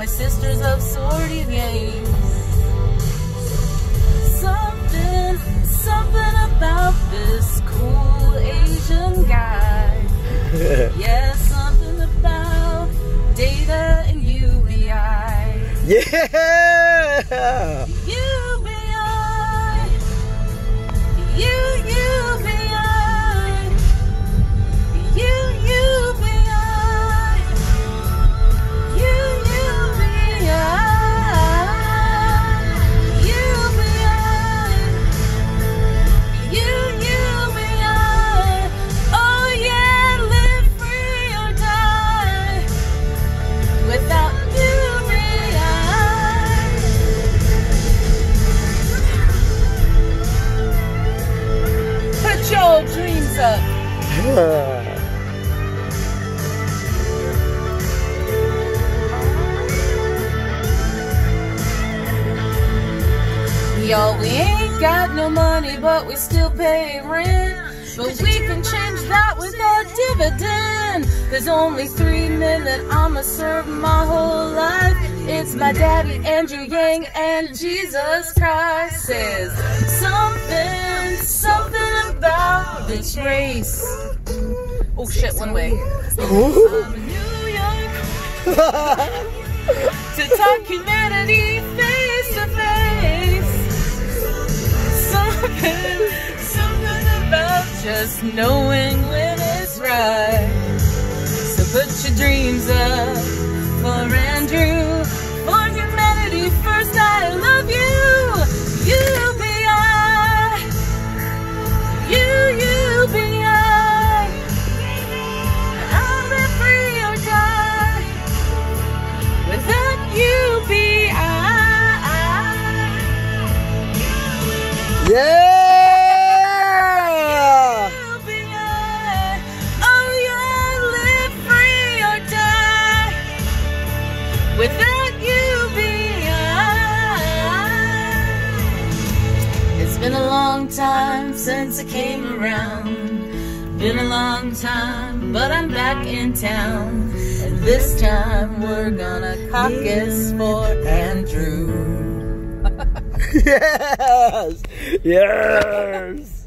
my sisters of sortie games. Something, something about this cool Asian guy. yeah, something about data and UBI. Yeah! UBI. Y'all, we ain't got no money, but we still pay rent. But we can change that with a dividend. There's only three men that I'ma serve my whole life. It's my daddy, Andrew Yang, and Jesus Christ says something, this race. Oh shit, one way. I'm in New York to talk humanity face to face. Something, something about just knowing when it's right. So put your dreams up for Andrew, for humanity first. Yeah! Oh yeah, live free or die without UBI. It's been a long time since I came around. Been a long time, but I'm back in town. And this time we're gonna caucus for Andrew. yes! Yes!